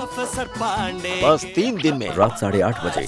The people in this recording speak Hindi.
प्रोफेसर पांडे। बस तीन दिन में रात साढ़े आठ बजे।